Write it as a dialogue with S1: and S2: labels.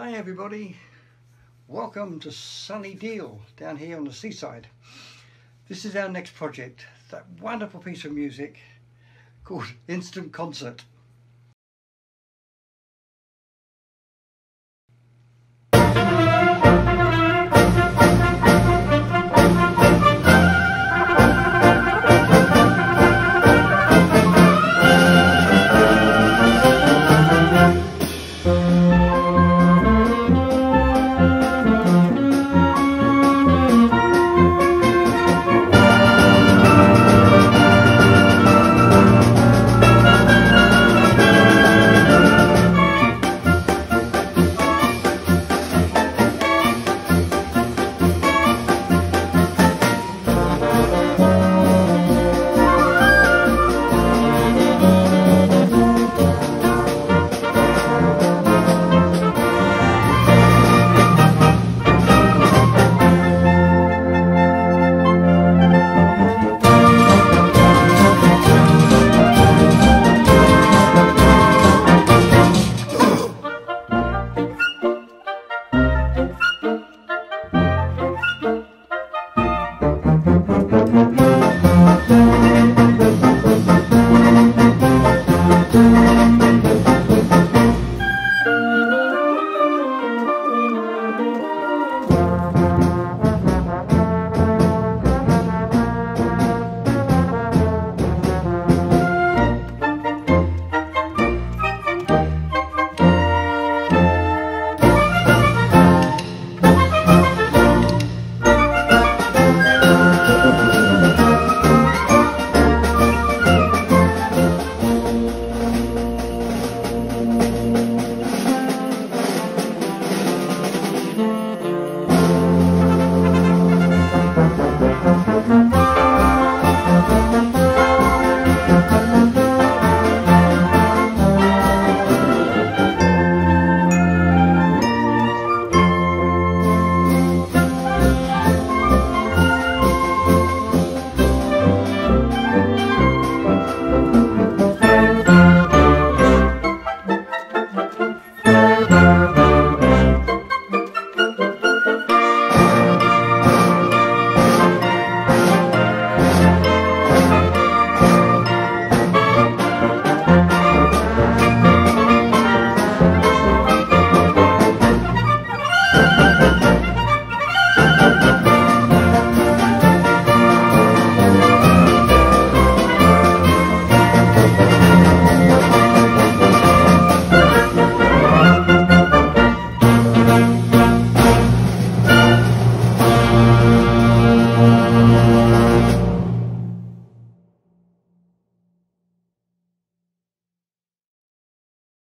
S1: Hi everybody, welcome to sunny Deal down here on the seaside. This is our next project, that wonderful piece of music called Instant Concert.